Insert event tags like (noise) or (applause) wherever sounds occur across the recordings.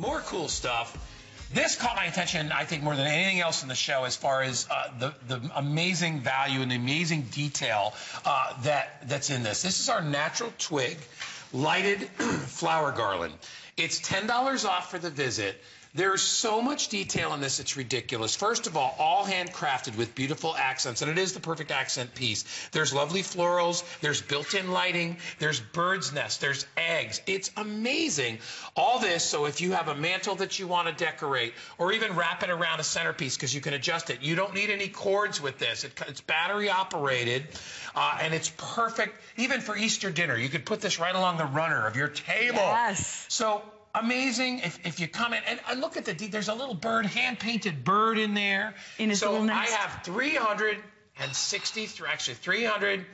more cool stuff. This caught my attention, I think, more than anything else in the show, as far as uh, the the amazing value and the amazing detail uh, that that's in this. This is our natural twig lighted (clears throat) flower garland. It's ten dollars off for the visit. There's so much detail in this, it's ridiculous. First of all, all handcrafted with beautiful accents, and it is the perfect accent piece. There's lovely florals, there's built-in lighting, there's bird's nest, there's eggs. It's amazing. All this, so if you have a mantel that you want to decorate, or even wrap it around a centerpiece because you can adjust it, you don't need any cords with this. It, it's battery operated, uh, and it's perfect even for Easter dinner. You could put this right along the runner of your table. Yes. So amazing if, if you come in. And, and look at the there's a little bird hand painted bird in there. In his so little nest. i have 363 actually 300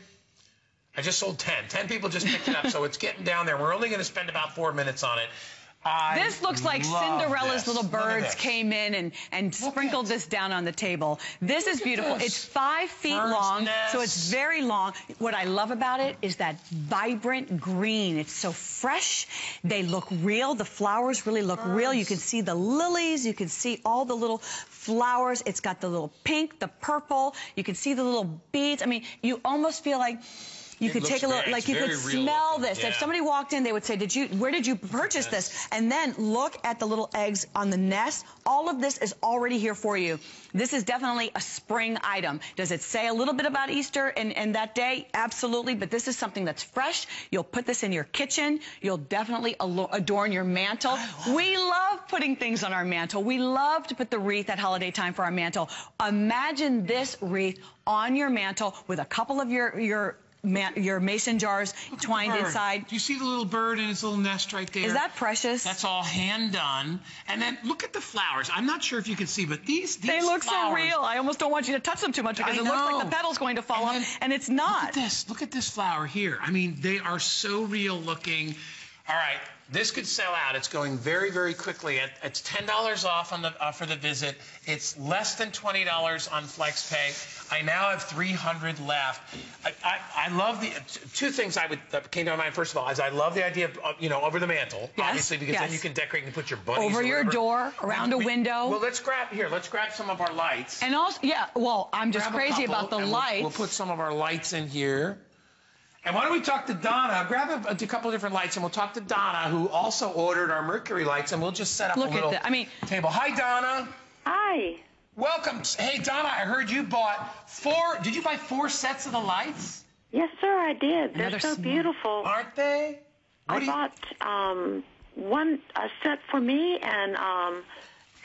i just sold 10 10 people just picked it up so it's getting down there. We're only going to spend about four minutes on it I this looks like Cinderella's this. little birds came in and, and sprinkled this down on the table. This Look is beautiful. this. It's five feet Bird's long, nest. so it's very long. What I love about it is that vibrant green. It's so fresh. They look real. The flowers really look Birds. real. You can see the lilies. You can see all the little flowers. It's got the little pink, the purple. You can see the little beads. I mean, you almost feel like you It could take a look, like you could smell this. If somebody walked in, they would say, "Did you? Where did you purchase this?" And then look at the little eggs on the nest. All of this is already here for you. This is definitely a spring item. Does it say a little bit about Easter and, and that day? Absolutely. But this is something that's fresh. You'll put this in your kitchen. You'll definitely adorn your mantel. We love putting things on our mantel. We love to put the wreath at holiday time for our mantel. Imagine this wreath on your mantel with a couple of your your your mason jars twined inside. Do you see the little bird in its little nest right there? Is that precious? That's all hand done. And then look at the flowers. I'm not sure if you can see, but these, these They look so real. I almost don't want you to touch them too much because I it looks like the petal's going to fall And off, and it's not. Look at this. Look at this flower here. I mean, they are so real looking. All right, this could sell out. It's going very, very quickly. It's ten dollars off on the uh, for the visit. It's less than twenty dollars on FlexPay. I now have three hundred left. I, I, I love the two things I would that came to my mind. First of all, is I love the idea of uh, you know over the mantel, Yes, obviously because then you can decorate and put your bunnies Over your door, around a window. Well, let's grab here. Let's grab some of our lights. And also, yeah, well, I'm just Grab crazy about the and we'll- lights. We'll, put some of our lights in here. And why don't we talk to Donna? Grab a, a couple different lights, and we'll talk to Donna, who also ordered our Mercury lights, and we'll just set up Look a at little that. I mean- table. Hi, Donna. Hi. Welcome. Hey, Donna, I heard you bought four. Did you buy four sets of the lights? Yes, sir, I did. They're Another so small- beautiful. Aren't they? What I bought um, one a set for me and um,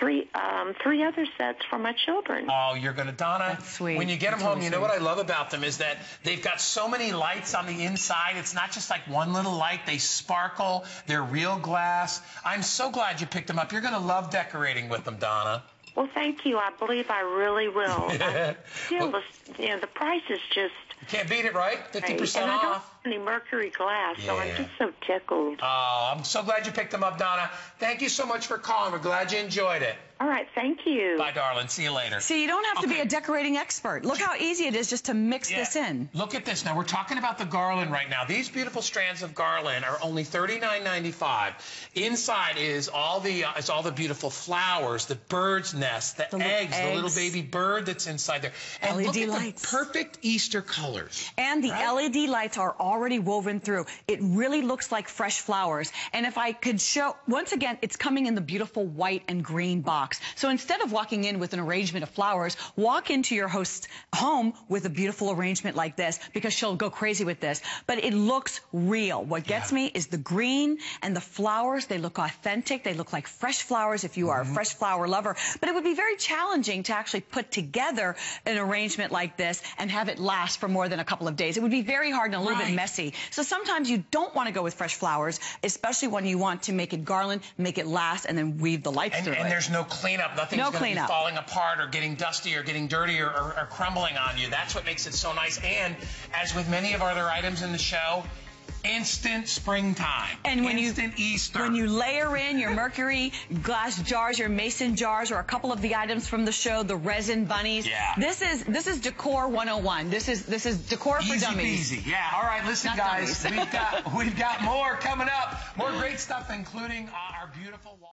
three um, three other sets for my children. Oh, you're gonna, Donna. That's sweet. When you get them home, really you know sweet. what I love about them is that they've got so many lights on the inside. It's not just like one little light. They sparkle. They're real glass. I'm so glad you picked them up. You're gonna love decorating with them, Donna. Well, thank you. I believe I really will. (laughs) I feel the, you know, the price is just You can't beat it, right? Fifty great. percent And I don't off. have any mercury glass, so I'm just so tickled. Oh, I'm so glad you picked them up, Donna. Thank you so much for calling. We're glad you enjoyed it. All right, thank you. Bye, darling. See you later. See, you don't have to be a decorating expert. Look how easy it is just to mix Yeah. this in. Look at this. Now we're talking about the garland right now. These beautiful strands of garland are only $39.95. Inside is all the uh, is all the beautiful flowers, the bird's nest, the, The little eggs, the little baby bird that's inside there. And look at lights. the perfect Easter colors. And the Right? LED lights are already woven through. It really looks like fresh flowers. And if I could show, once again, it's coming in the beautiful white and green box. So instead of walking in with an arrangement of flowers, walk into your host's home with a beautiful arrangement like this because she'll go crazy with this. But it looks real. What gets Yeah. me is the green and the flowers. They look authentic. They look like fresh flowers if you are Mm-hmm. a fresh flower lover. But it would be very challenging to actually put together an arrangement like this and have it last for more than a couple of days. It would be very hard and a little Right. bit messy. So sometimes you don't want to go with fresh flowers, especially when you want to make it garland, make it last, and then weave the lights And, through and it. there's no cleanup. Nothing's No going to be cleanup. falling apart or getting dusty or getting dirty or, or, or crumbling on you. That's what makes it so nice. And as with many of our other items in the show, instant springtime. And when you- instant Easter. When you layer in your mercury glass jars, your mason jars, or a couple of the items from the show, the resin bunnies. Yeah. This is this is decor 101. This is this is decor for Easy dummies. peasy. Yeah. All right. Listen, Not guys. dummies. we've got (laughs) we've got more coming up. More great stuff, including uh, our beautiful.